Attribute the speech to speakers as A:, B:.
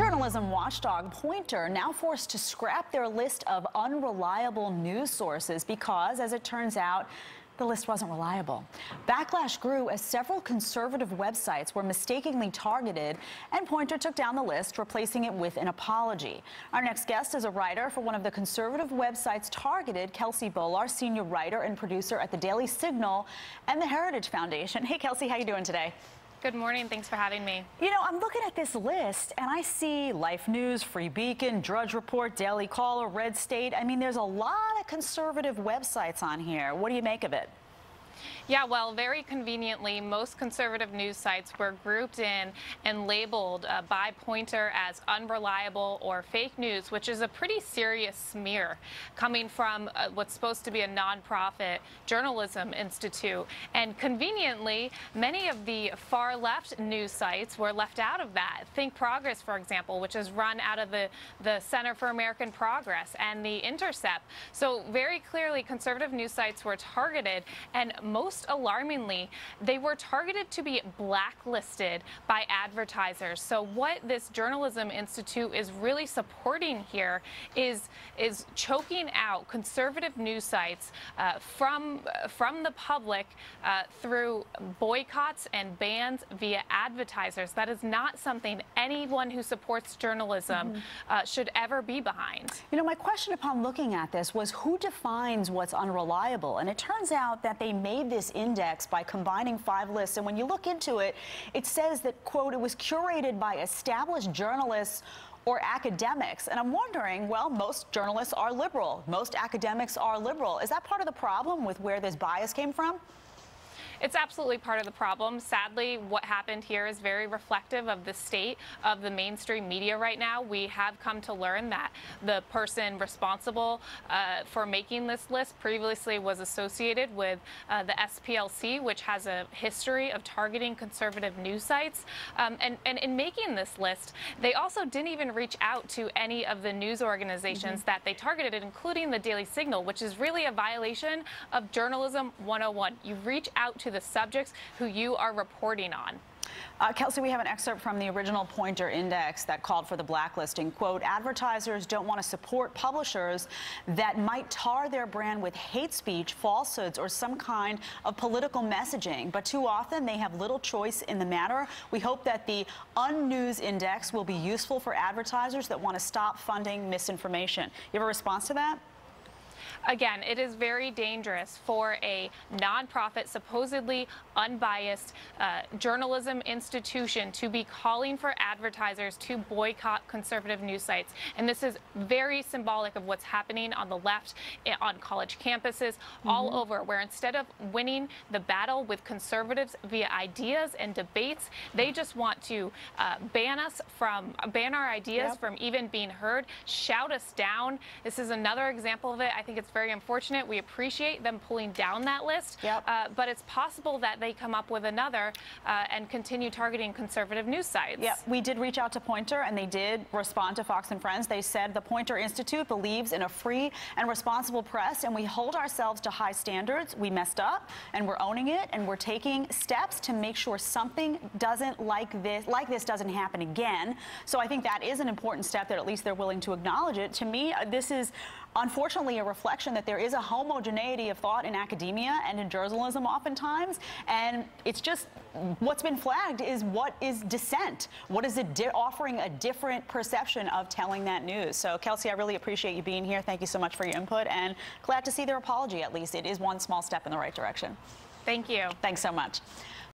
A: Journalism watchdog Poynter now forced to scrap their list of unreliable news sources because, as it turns out, the list wasn't reliable. Backlash grew as several conservative websites were mistakenly targeted, and Poynter took down the list, replacing it with an apology. Our next guest is a writer for one of the conservative websites targeted, Kelsey Bolar, senior writer and producer at the Daily Signal and the Heritage Foundation. Hey, Kelsey, how you doing today?
B: Good morning. Thanks for having me.
A: You know, I'm looking at this list and I see Life News, Free Beacon, Drudge Report, Daily Caller, Red State. I mean, there's a lot of conservative websites on here. What do you make of it?
B: Yeah, well, very conveniently, most conservative news sites were grouped in and labeled uh, by Poynter as unreliable or fake news, which is a pretty serious smear coming from uh, what's supposed to be a nonprofit journalism institute. And conveniently, many of the far left news sites were left out of that. Think Progress, for example, which is run out of the, the Center for American Progress and The Intercept. So very clearly, conservative news sites were targeted, and most alarmingly, they were targeted to be blacklisted by advertisers. So what this Journalism Institute is really supporting here is, is choking out conservative news sites uh, from, from the public uh, through boycotts and bans via advertisers. That is not something anyone who supports journalism mm -hmm. uh, should ever be behind.
A: You know, my question upon looking at this was who defines what's unreliable? And it turns out that they made this index by combining five lists. And when you look into it, it says that, quote, it was curated by established journalists or academics. And I'm wondering, well, most journalists are liberal. Most academics are liberal. Is that part of the problem with where this bias came from?
B: It's absolutely part of the problem. Sadly, what happened here is very reflective of the state of the mainstream media right now. We have come to learn that the person responsible uh, for making this list previously was associated with uh, the SPLC, which has a history of targeting conservative news sites. Um, and, and in making this list, they also didn't even reach out to any of the news organizations mm -hmm. that they targeted, including the Daily Signal, which is really a violation of Journalism 101. You reach out to the subjects who you are reporting on.
A: Uh, Kelsey, we have an excerpt from the original Poynter Index that called for the blacklisting. Quote, advertisers don't want to support publishers that might tar their brand with hate speech, falsehoods, or some kind of political messaging. But too often they have little choice in the matter. We hope that the Unnews Index will be useful for advertisers that want to stop funding misinformation. You have a response to that?
B: Again, it is very dangerous for a nonprofit, supposedly unbiased uh, journalism institution to be calling for advertisers to boycott conservative news sites. And this is very symbolic of what's happening on the left, eh, on college campuses, mm -hmm. all over, where instead of winning the battle with conservatives via ideas and debates, they just want to uh, ban us from, ban our ideas yep. from even being heard, shout us down. This is another example of it. I think it's very unfortunate. We appreciate them pulling down that list, yep. uh, but it's possible that they come up with another uh, and continue targeting conservative news sites.
A: Yeah, we did reach out to Poynter, and they did respond to Fox and Friends. They said the Poynter Institute believes in a free and responsible press, and we hold ourselves to high standards. We messed up, and we're owning it, and we're taking steps to make sure something doesn't like this, like this doesn't happen again. So I think that is an important step that at least they're willing to acknowledge it. To me, uh, this is unfortunately a reflection that there is a homogeneity of thought in academia and in journalism oftentimes. And it's just what's been flagged is what is dissent? What is it offering a different perception of telling that news? So, Kelsey, I really appreciate you being here. Thank you so much for your input and glad to see their apology at least. It is one small step in the right direction.
B: Thank you.
A: Thanks so much.